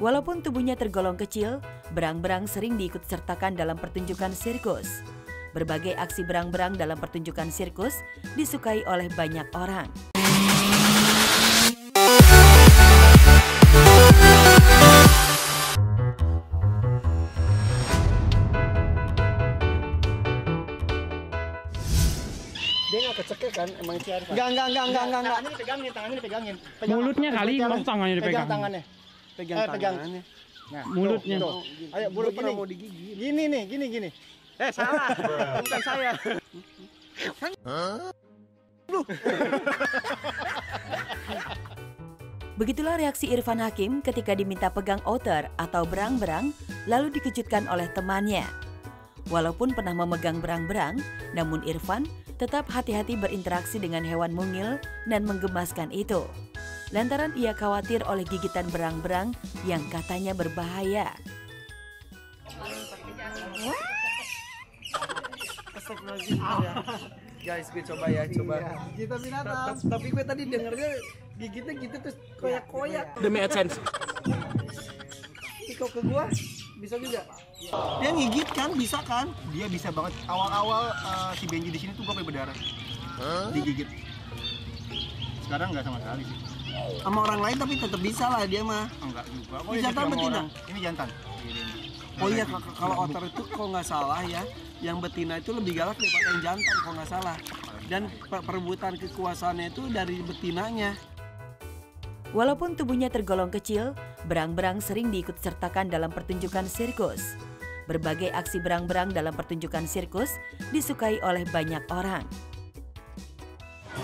Walaupun tubuhnya tergolong kecil, berang-berang sering diikut sertakan dalam pertunjukan sirkus. Berbagai aksi berang-berang dalam pertunjukan sirkus disukai oleh banyak orang. Dia nggak kecekek kan emang si Arifan? Enggak, enggak, enggak, enggak, enggak, enggak. Tangannya dipegangin, tangannya dipegangin. Pegang- Mulutnya kali, pegang- tangannya Pegang dipegang. tangannya. Pegang Eh, pegang. tangannya. Nah, Mulutnya. tuh, tuh. Ayo pernah gini. mau digigit. Gini nih, gini gini. Eh, salah. Bukan saya. Begitulah reaksi Irfan Hakim ketika diminta pegang outer atau berang-berang lalu dikejutkan oleh temannya. Walaupun pernah memegang berang-berang, namun Irfan tetap hati-hati berinteraksi dengan hewan mungil dan menggemaskan itu. Lantaran ia khawatir oleh gigitan berang-berang yang katanya berbahaya. Guys, gue coba ya, coba. Kita binatang. Ta- Tapi gue tadi dengernya gigitnya gitu terus koyak-koyak. Demi AdSense. Iko ke gua bisa juga. Dia ngigit kan, bisa kan? Dia bisa banget. Awal-awal eh, si Benji di sini tuh gue sampai berdarah. Digigit. Sekarang nggak sama sekali sih. Sama orang lain tapi tetap bisa lah dia mah. Enggak juga. Ini dia jantan sama betina? orang. Ini jantan. Oh iya, kalau otter itu kalau nggak salah ya, yang betina itu lebih galak daripada yang jantan kalau nggak salah. Dan per- perebutan kekuasaannya itu dari betinanya. Walaupun tubuhnya tergolong kecil, berang-berang sering diikut sertakan dalam pertunjukan sirkus. Berbagai aksi berang-berang dalam pertunjukan sirkus disukai oleh banyak orang.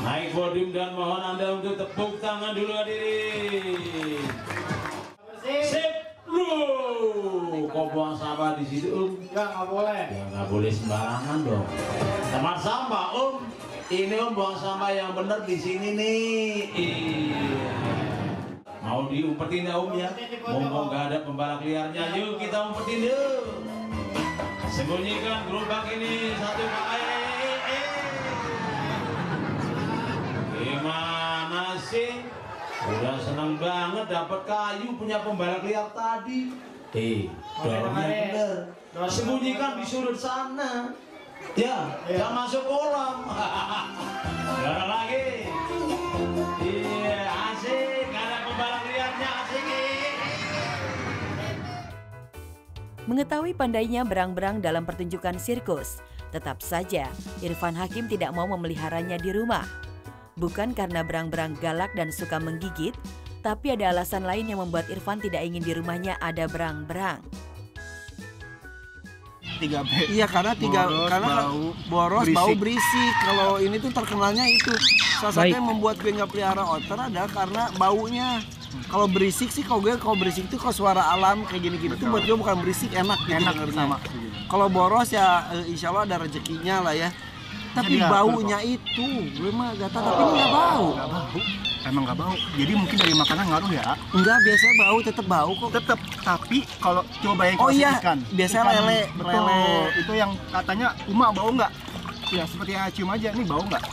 Naik podium dan mohon Anda untuk tepuk tangan dulu hadirin. Sip. Lu, kok buang sampah di situ, Om? Enggak, nggak boleh. Ya nggak boleh sembarangan dong. Tempat sampah, Om. Ini Om buang sampah yang benar di sini nih. Iya. Mau diumpetin ya Om ya? Mumpung nggak ada pembalap liarnya, yuk kita umpetin yuk. Sembunyikan gerobak ini satu pak. Eh, eh, eh. Sih? Udah seneng banget dapat kayu punya pembalap liar tadi. Eh, dorongnya bener. Sembunyikan di sudut sana. Ya, jangan masuk kolam. Dorong lagi. Iya, asik. Ada pembalap liarnya, asik. Mengetahui pandainya berang-berang dalam pertunjukan sirkus, tetap saja Irfan Hakim tidak mau memeliharanya di rumah. Bukan karena berang-berang galak dan suka menggigit, tapi ada alasan lain yang membuat Irfan tidak ingin di rumahnya ada berang-berang. Iya karena tiga Boros, karena bau, boros berisik. bau berisik. Kalau ini tuh terkenalnya itu. Salah satu yang membuat gue nggak pelihara otter adalah karena baunya. Kalau berisik sih kalau gue kalau berisik tuh kalau suara alam kayak gini-gini tuh buat gue bukan berisik enak gitu Enak sama. Kalau boros ya eh, insya Allah ada rezekinya lah ya. Tapi Iya, baunya itu gue mah gak tahu tapi ini nggak bau. Nggak bau. Emang nggak bau. Jadi mungkin dari makanan ngaruh ya. Enggak biasanya bau tetap bau kok. Tetap. Tapi kalau coba yang Oh iya, ikan. biasanya Ikan, lele, Betul. lele. Itu yang katanya Uma bau nggak? Ya seperti yang cium aja. Ini bau nggak?